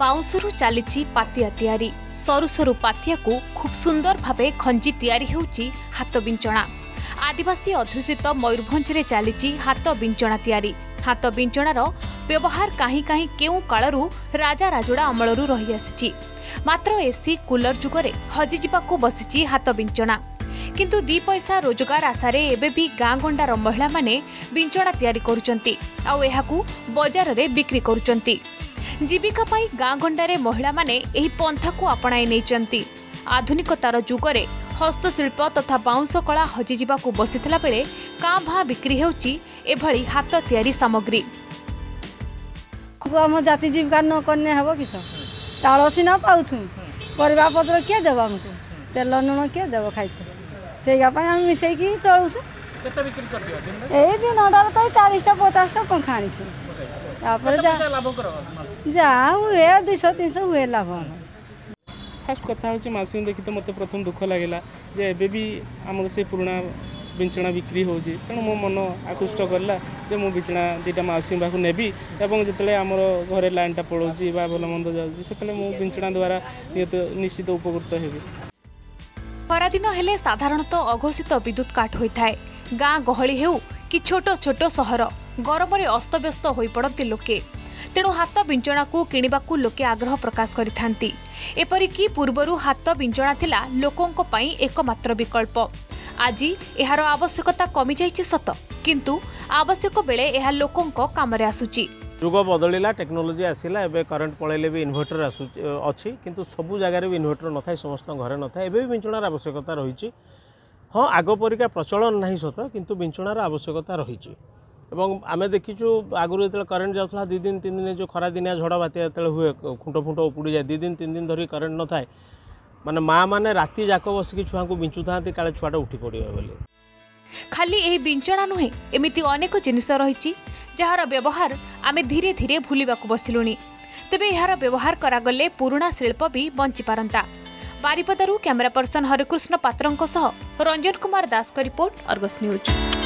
ବାଉଁଶରୁ ଚାଲିଛି ପାତିଆ ତିଆରି। ସରୁ ସରୁ ପାତିଆକୁ ଖୁବ୍ ସୁନ୍ଦର ଭାବେ ଖଞ୍ଜି ତିଆରି ହେଉଛି ହାତ ବିଞ୍ଚଣା। ଆଦିବାସୀ ଅଧ୍ୟୁଷିତ ମୟୂରଭଞ୍ଜରେ ଚାଲିଛି ହାତ ବିଞ୍ଚଣା ତିଆରି। ହାତ ବିଞ୍ଚଣାର ବ୍ୟବହାର କାହିଁ କାହିଁ କେଉଁ କାଳରୁ ରାଜା ରାଜୁଡ଼ା ଅମଳରୁ ରହିଆସିଛି। ମାତ୍ର ଏସି କୁଲର ଯୁଗରେ ହଜିଯିବାକୁ ବସିଛି ହାତ ବିଞ୍ଚଣା। କିନ୍ତୁ ଦୁଇ ପଇସା ରୋଜଗାର ଆଶାରେ ଏବେ ବି ଗାଁ ଗଣ୍ଡାର ମହିଳାମାନେ ବିଞ୍ଚଣା ତିଆରି କରୁଛନ୍ତି। ଆଉ ଏହାକୁ ବଜାରରେ ବିକ୍ରି କରୁଛନ୍ତି। ଜୀବିକା ପାଇଁ ଗାଁ ଗଣ୍ଡାରେ ମହିଳାମାନେ ଏହି ପନ୍ଥାକୁ ଆପଣାଇ ନେଇଛନ୍ତି। ଆଧୁନିକତାର ଯୁଗରେ ହସ୍ତଶିଳ୍ପ ତଥା ବାଉଁଶ କଳା ହଜିଯିବାକୁ ବସିଥିଲା ବେଳେ କାଁ ଭାଁ ବିକ୍ରି ହେଉଛି ଏଭଳି ହାତ ତିଆରି ସାମଗ୍ରୀ। ଆମ ଜାତି ଜୀବିକା ନ କଲେ ହେବ କିସ ଚାଉଳ ସିନା ପାଉଛୁ। ପରିବା ପତ୍ର କିଏ ଦେବ ଆମକୁ? ତେଲ ଲୁଣ କିଏ ଦେବ ଖାଇତେ ସେଇଆ ପାଇଁ ଆମେ ମିଶେଇକି ଚଳୁଛୁ। ଏଇ ଦିନଟାରେ ତ ଚାଳିଶଟା ପଚାଶଟା ପଙ୍ଖା ଆଣିଛୁ। ତାପରେ କେତେ ଯା ପଇସା ଲାଭ କର ଯାହା ହୁଏ ଦୁଇଶହ ତିନିଶହ ହୁଏ ଲାଭ ଆମର ଫାଷ୍ଟ କଥା ହେଉଛି ମାଉସୀଙ୍କୁ ଦେଖି ତ ମୋତେ ପ୍ରଥମ ଦୁଃଖ ଲାଗିଲା ଯେ ଏବେ ବି ଆମର ସେ ପୁରୁଣା ବିଞ୍ଚଣା ବିକ୍ରି ହେଉଛି ତେଣୁ ମୋ ମନ ଆକୃଷ୍ଟ କଲା ଯେ ମୁଁ ବିଞ୍ଚଣା ଦୁଇଟା ମାଉସୀଙ୍କ ପାଖକୁ ନେବି ଏବଂ ଯେତେବେଳେ ଆମର ଘରେ ଲାଇନ୍ଟା ପଳାଉଛି ବା ଭଲ ମନ୍ଦ ଯାଉଛି ସେତେବେଳେ ମୁଁ ବିଞ୍ଚଣା ଦ୍ୱାରା ନିହତ ନିଶ୍ଚିତ ଉପକୃତ ହେବି। ଖରାଦିନ ହେଲେ ସାଧାରଣତଃ ଅଘୋଷିତ ବିଦ୍ୟୁତ୍ କାଟ ହୋଇଥାଏ। ଗାଁ ଗହଳି ହେଉ କି ଛୋଟ ଛୋଟ ସହର। ଗରମରେ ଅସ୍ତବ୍ୟସ୍ତ ହୋଇପଡ଼ନ୍ତି ଲୋକେ। ତେଣୁ ହାତ ବିଞ୍ଚଣାକୁ କିଣିବାକୁ ଲୋକେ ଆଗ୍ରହ ପ୍ରକାଶ କରିଥାନ୍ତି। ଏପରିକି ପୂର୍ବରୁ ହାତ ବିଞ୍ଚଣା ଥିଲା ଲୋକଙ୍କ ପାଇଁ ଏକମାତ୍ର ବିକଳ୍ପ। ଆଜି ଏହାର ଆବଶ୍ୟକତା କମିଯାଇଛି ସତ କିନ୍ତୁ ଆବଶ୍ୟକ ବେଳେ ଏହା ଲୋକଙ୍କ କାମରେ ଆସୁଛି। ଯୁଗ ବଦଳିଲା ଟେକ୍ନୋଲୋଜି ଆସିଲା ଏବେ କରେଣ୍ଟ ପଳେଇଲେ ବି ଇନଭର୍ଟର ଆସୁଛି ଅଛି କିନ୍ତୁ ସବୁ ଜାଗାରେ ବି ଇନଭର୍ଟର ନଥାଏ ସମସ୍ତଙ୍କ ଘରେ ନଥାଏ ଏବେ ବି ବିଞ୍ଚଣାର ଆବଶ୍ୟକତା ରହିଛି। ହଁ ଆଗ ପରିକା ପ୍ରଚଳନ ନାହିଁ ସତ କିନ୍ତୁ ବିଞ୍ଚଣାର ଆବଶ୍ୟକତା ରହିଛି। ଏବଂ ଆମେ ଦେଖିଛୁ ଆଗରୁ ଯେତେବେଳେ କରେଣ୍ଟ ଯାଉଥିଲା ଦୁଇ ଦିନ ତିନି ଦିନ ଯେଉଁ ଖରାଦିନିଆ ଝଡ଼ ବାତ୍ୟା ଯେତେବେଳେ ହୁଏ ଖୁଣ୍ଟ ଫୁଣ୍ଟ ଉପୁଡ଼ିଯାଏ ଦୁଇ ଦିନ ତିନି ଦିନ ଧରି କରେଣ୍ଟ ନଥାଏ ମାନେ ମାଆ ମାନେ ରାତି ଯାକ ବସିକି ଛୁଆଙ୍କୁ ବିଞ୍ଚୁଥାନ୍ତି କାଳେ ଛୁଆଟା ଉଠି ପଡ଼ିବ ବୋଲି। ଖାଲି ଏହି ବିଞ୍ଚଣା ନୁହେଁ ଏମିତି ଅନେକ ଜିନିଷ ରହିଛି ଯାହାର ବ୍ୟବହାର ଆମେ ଧୀରେ ଧୀରେ ଭୁଲିବାକୁ ବସିଲୁଣି। ତେବେ ଏହାର ବ୍ୟବହାର କରାଗଲେ ପୁରୁଣା ଶିଳ୍ପ ବି ବଞ୍ଚିପାରନ୍ତା। ବାରିପଦାରୁ କ୍ୟାମେରା ପର୍ସନ ହରେକୃଷ୍ଣ ପାତ୍ରଙ୍କ ସହ ରଞ୍ଜନ କୁମାର ଦାସଙ୍କ ରିପୋର୍ଟ ଅର୍ଗସ୍ ନ୍ୟୁଜ୍